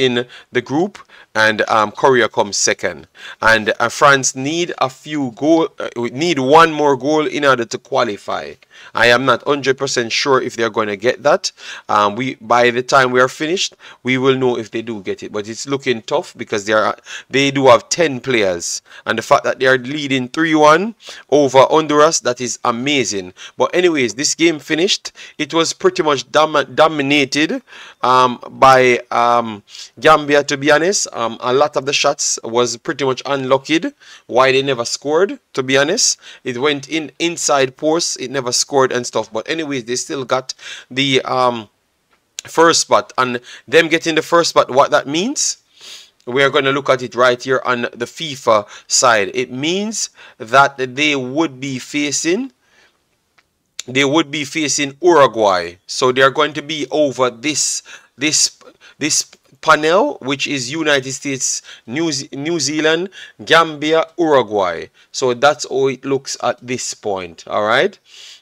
in the group and um, Korea comes second. And uh, France need a few goal, uh, need one more goal in order to qualify. I am not 100% sure if they're going to get that. Um, we by the time we are finished, we will know if they do get it. But it's looking tough because they are they do have 10 players, and the fact that they are leading 3-1 over Honduras that is amazing. But anyways, this game finished. It was pretty much dom dominated um, by um, Gambia. To be honest, um, a lot of the shots was pretty much unlocked. Why they never scored? To be honest, it went in inside post. It never scored and stuff. But anyways, they still got the um, first spot. And them getting the first spot, what that means, we are going to look at it right here on the FIFA side. It means that they would be facing they would be facing Uruguay. So they are going to be over this this this panel, which is United States, New, New Zealand, Gambia, Uruguay. So that's how it looks at this point. All right.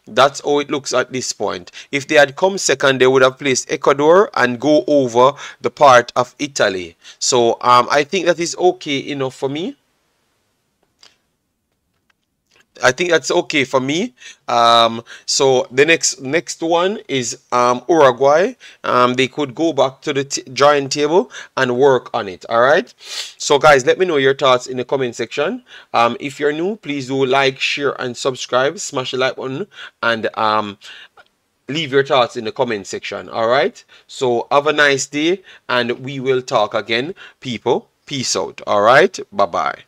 That's how it looks at this point. If they had come second, they would have placed Ecuador and go over the part of Italy. So um, I think that is okay enough for me. I think that's okay for me. Um, so the next next one is um, Uruguay. Um, they could go back to the drawing table and work on it. All right. So guys, let me know your thoughts in the comment section. Um, if you're new, please do like, share, and subscribe. Smash the like button and um, leave your thoughts in the comment section. All right. So have a nice day, and we will talk again, people. Peace out. All right. Bye bye.